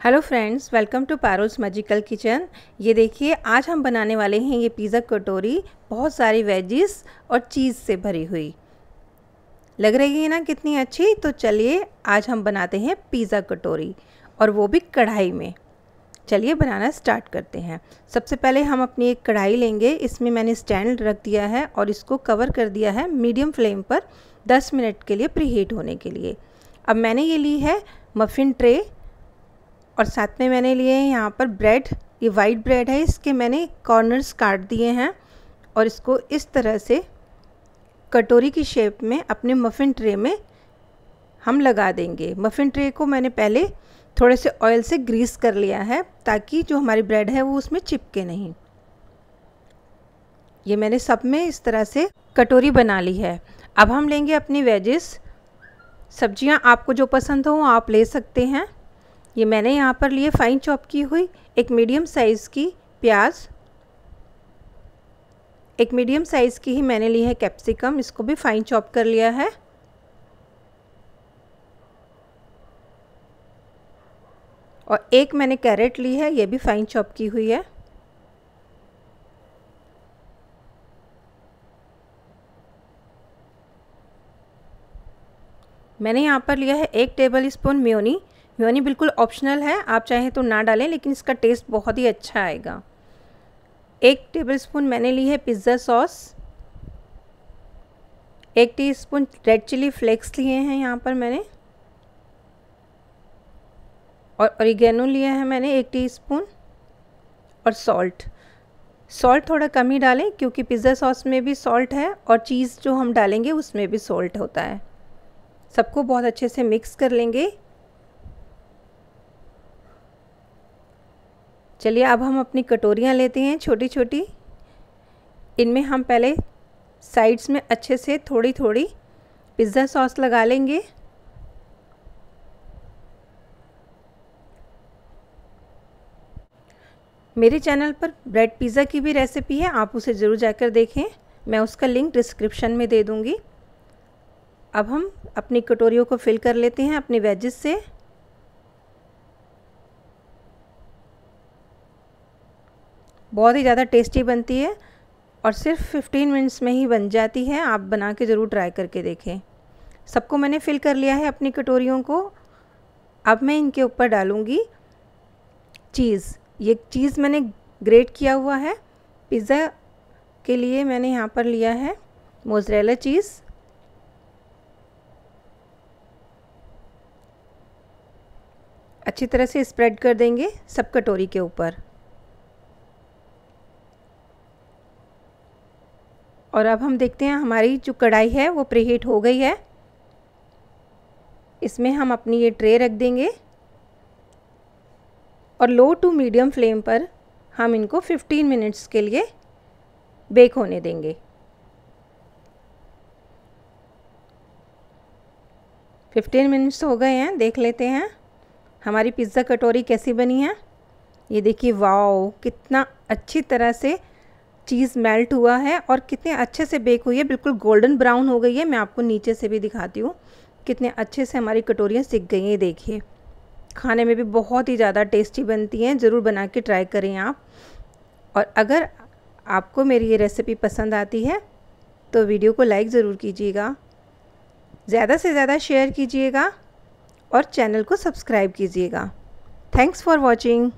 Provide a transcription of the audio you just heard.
Hello friends, welcome to Parul's magical kitchen. ये देखिए, आज हम बनाने वाले हैं ये पिज़्ज़ा कटोरी, बहुत सारी वेजिस और चीज़ से भरी हुई। लग रही है ना कितनी अच्छी? तो चलिए, आज हम बनाते हैं पिज़्ज़ा कटोरी, और वो भी कढ़ाई में। चलिए, बनाना स्टार्ट करते हैं। सबसे पहले हम अपनी एक कढ़ाई लेंगे, इसमें मैंने स्टैंड रख दिया है और इसको कवर कर दिया है मीडियम फ्लेम पर 10 मिनट के लिए प्रीहीट होने के लिए। अब मैंने ये ली है मफ़िन ट्रे और साथ में मैंने लिए हैं यहाँ पर ब्रेड ये वाइट ब्रेड है, इसके मैंने कॉर्नर्स काट दिए हैं और इसको इस तरह से कटोरी की शेप में अपने मफ़िन ट्रे में हम लगा देंगे। मफ़िन ट्रे को मैंने पहले थोड़े से ऑयल से ग्रीस कर लिया है ताकि जो हमारी ब्रेड है वो उसमें चिपके नहीं। ये मैंने सब में इस तरह से कटोरी बना ली है। अब हम लेंगे अपनी वेजेस सब्ज़ियाँ आपको जो पसंद हो आप ले सकते हैं। ये मैंने यहाँ पर लिए फ़ाइन चॉप की हुई, एक मीडियम साइज़ की प्याज, एक मीडियम साइज़ की ही मैंने ली है कैप्सिकम इसको भी फ़ाइन चॉप कर लिया है। और एक मैंने कैरेट ली है, ये भी फ़ाइन चॉप की हुई है। मैंने यहाँ पर लिया है एक टेबल स्पून म्योनी म्योनी बिल्कुल ऑप्शनल है, आप चाहें तो ना डालें, लेकिन इसका टेस्ट बहुत ही अच्छा आएगा। एक टेबलस्पून मैंने ली है पिज़्ज़ा सॉस एक टीस्पून रेड चिली फ्लेक्स लिए हैं यहाँ पर मैंने। और ओरिगेनो लिया है मैंने एक टीस्पून और सॉल्ट सॉल्ट थोड़ा कम ही डालें, क्योंकि पिज़्ज़ा सॉस में भी सॉल्ट है और चीज़ जो हम डालेंगे, उसमें भी सॉल्ट होता है। सबको बहुत अच्छे से मिक्स कर लेंगे। चलिए अब हम अपनी कटोरियाँ लेते हैं छोटी छोटी इनमें हम पहले साइड्स में अच्छे से थोड़ी थोड़ी पिज़्ज़ा सॉस लगा लेंगे। मेरे चैनल पर ब्रेड पिज़्ज़ा की भी रेसिपी है, आप उसे ज़रूर जाकर देखें। मैं उसका लिंक डिस्क्रिप्शन में दे दूँगी। अब हम अपनी कटोरियों को फिल कर लेते हैं अपने वेजेस से। बहुत ही ज़्यादा टेस्टी बनती है और सिर्फ़ 15 मिनट्स में ही बन जाती है। आप बना के ज़रूर ट्राई करके देखें। सबको मैंने फिल कर लिया है अपनी कटोरियों को। अब मैं इनके ऊपर डालूँगी चीज़ ये चीज़ मैंने ग्रेट किया हुआ है। पिज़्ज़ा के लिए मैंने यहाँ पर लिया है मोजरेला चीज़ अच्छी तरह से स्प्रेड कर देंगे सब कटोरी के ऊपर। और अब हम देखते हैं हमारी जो कढ़ाई है वो प्रीहीट हो गई है। इसमें हम अपनी ये ट्रे रख देंगे और लो टू मीडियम फ्लेम पर हम इनको 15 मिनट्स के लिए बेक होने देंगे। 15 मिनट्स हो गए हैं, देख लेते हैं हमारी पिज़्ज़ा कटोरी कैसी बनी है। ये देखिए, वाओ, कितना अच्छी तरह से चीज़ मेल्ट हुआ है और कितने अच्छे से बेक हुई है। बिल्कुल गोल्डन ब्राउन हो गई है। मैं आपको नीचे से भी दिखाती हूँ कितने अच्छे से हमारी कटोरियाँ सीख गई हैं। देखिए, खाने में भी बहुत ही ज़्यादा टेस्टी बनती हैं। ज़रूर बना के ट्राई करें आप। और अगर आपको मेरी ये रेसिपी पसंद आती है तो वीडियो को लाइक ज़रूर कीजिएगा, ज़्यादा से ज़्यादा शेयर कीजिएगा और चैनल को सब्सक्राइब कीजिएगा। Thanks for watching.